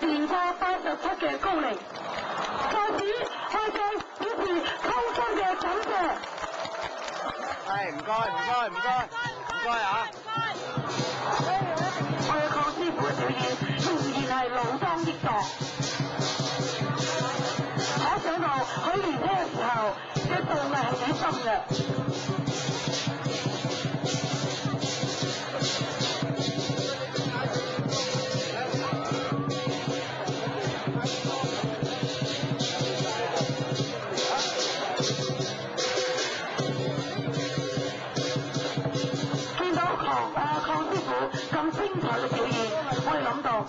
年过八十七嘅高龄，再次去到已是空心嘅景象。系唔该唔该唔该唔该唔啊！我嘅康师傅嘅表演仍然系老当益壮。我想到佢年轻嘅时候嘅动力系几劲嘅。见到康啊康师傅咁精彩嘅表演，我已谂到